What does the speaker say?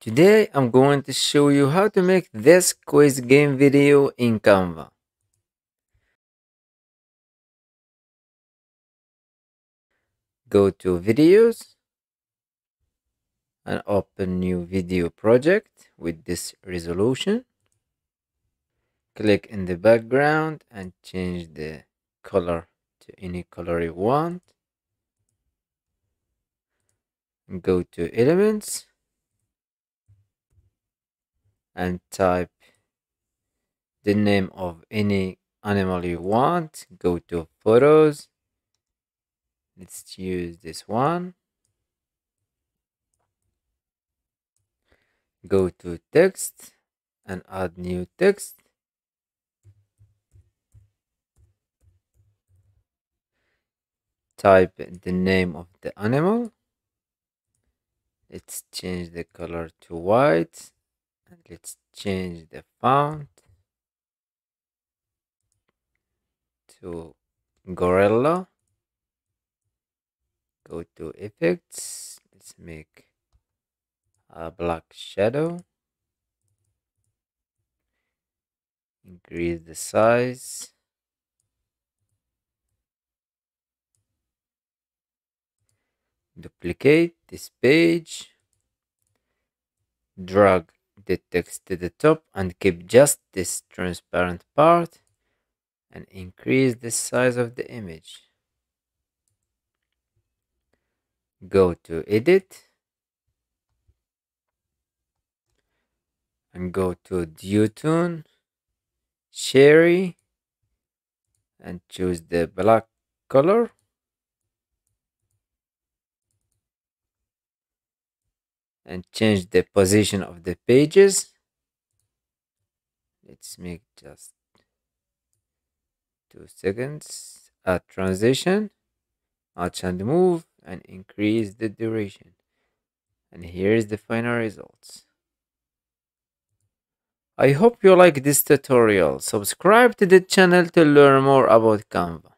Today I'm going to show you how to make this quiz game video in Canva. Go to videos and open new video project with this resolution. Click in the background and change the color to any color you want. Go to elements and type the name of any animal you want. Go to photos. Let's use this one. Go to text and add new text. Type the name of the animal. Let's change the color to white let's change the font to gorilla. Go to effects. Let's make a black shadow. Increase the size. Duplicate this page. Drag the text to the top and keep just this transparent part and increase the size of the image. Go to edit and go to Duotone, Cherry and choose the black color and change the position of the pages let's make just two seconds a transition match and move and increase the duration and here is the final results I hope you like this tutorial. Subscribe to the channel to learn more about Canva.